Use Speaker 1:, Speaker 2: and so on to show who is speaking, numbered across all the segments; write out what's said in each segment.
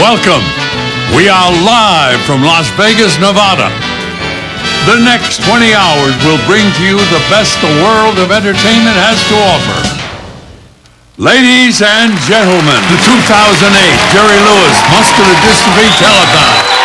Speaker 1: Welcome. We are live from Las Vegas, Nevada. The next 20 hours will bring to you the best the world of entertainment has to offer. Ladies and gentlemen, the 2008 Jerry Lewis Muscular Dystrophy Telethon.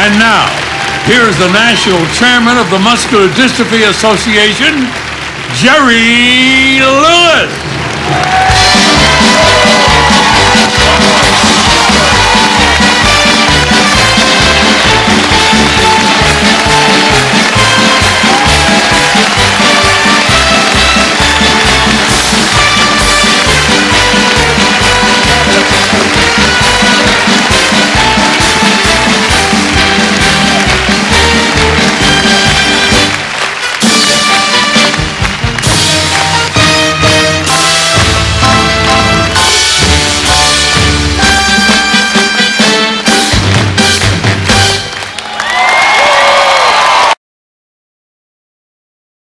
Speaker 1: And now, here's the national chairman of the Muscular Dystrophy Association, Jerry Lewis.